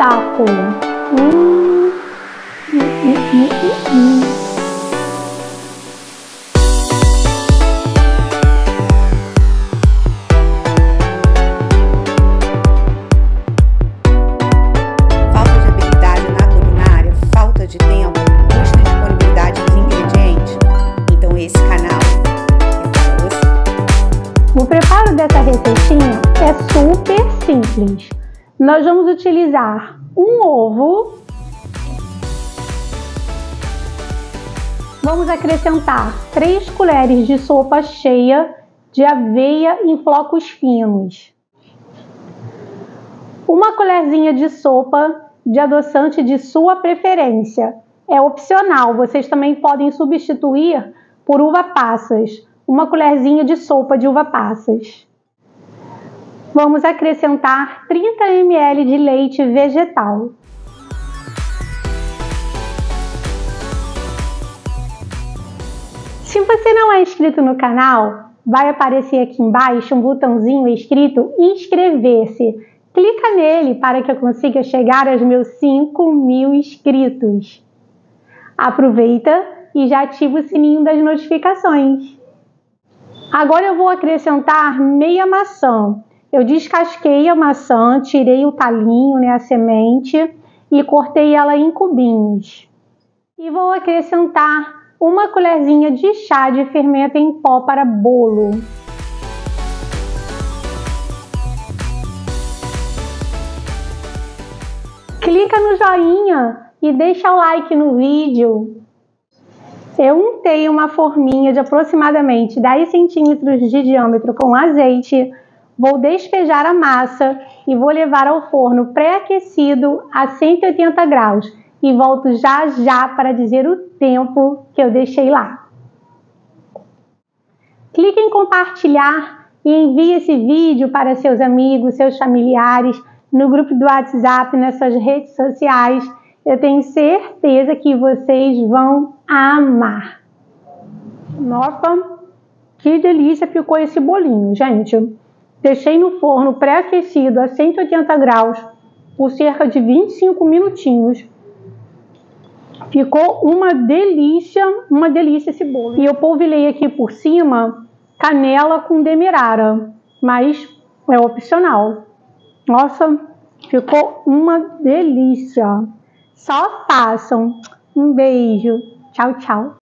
espetáculo! Hum, hum, hum, Falta de habilidade na culinária, falta de tempo, custo e disponibilidade dos ingredientes. Então esse canal é para você. O preparo dessa receitinha é super simples. Nós vamos utilizar um ovo. Vamos acrescentar 3 colheres de sopa cheia de aveia em flocos finos. Uma colherzinha de sopa de adoçante de sua preferência. É opcional, vocês também podem substituir por uva passas. Uma colherzinha de sopa de uva passas. Vamos acrescentar 30 ml de leite vegetal. Se você não é inscrito no canal, vai aparecer aqui embaixo um botãozinho escrito inscrever-se. Clica nele para que eu consiga chegar aos meus 5 mil inscritos. Aproveita e já ativa o sininho das notificações. Agora eu vou acrescentar meia maçã. Eu descasquei a maçã, tirei o talinho, né, a semente, e cortei ela em cubinhos. E vou acrescentar uma colherzinha de chá de fermento em pó para bolo. Clica no joinha e deixa o like no vídeo. Eu untei uma forminha de aproximadamente 10 centímetros de diâmetro com azeite, vou despejar a massa e vou levar ao forno pré-aquecido a 180 graus e volto já já para dizer o tempo que eu deixei lá. Clique em compartilhar e envie esse vídeo para seus amigos, seus familiares, no grupo do WhatsApp, nas suas redes sociais. Eu tenho certeza que vocês vão amar. Nossa, que delícia ficou esse bolinho, gente. Deixei no forno pré-aquecido a 180 graus por cerca de 25 minutinhos. Ficou uma delícia, uma delícia esse bolo. E eu polvilhei aqui por cima canela com demerara, mas é opcional. Nossa, ficou uma delícia. Só façam. Um beijo. Tchau, tchau.